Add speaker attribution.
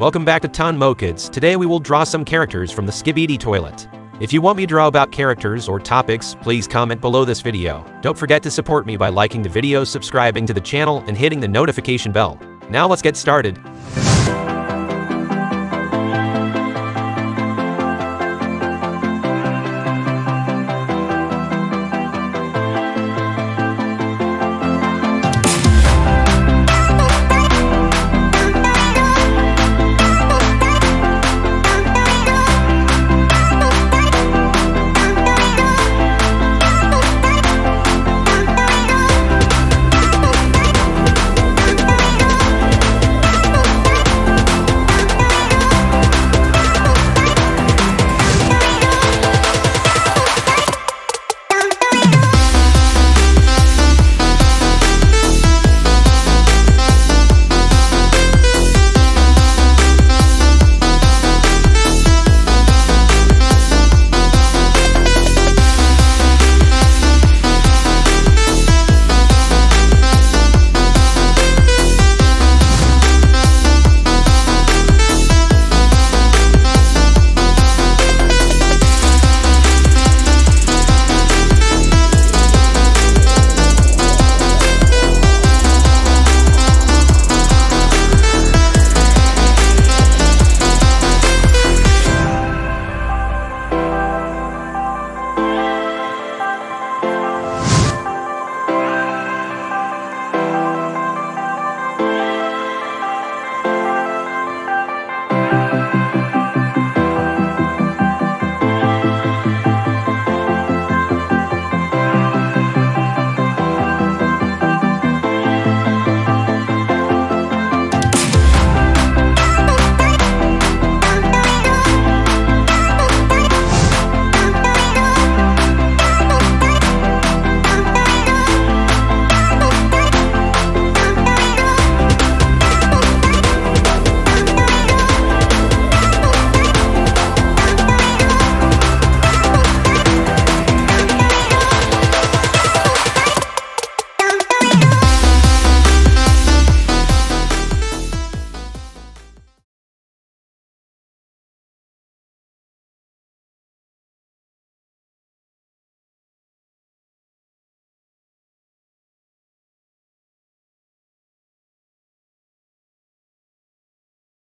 Speaker 1: Welcome back to Taanmo Kids. Today we will draw some characters from the Skibidi toilet. If you want me to draw about characters or topics, please comment below this video. Don't forget to support me by liking the video, subscribing to the channel, and hitting the notification bell. Now let's get started.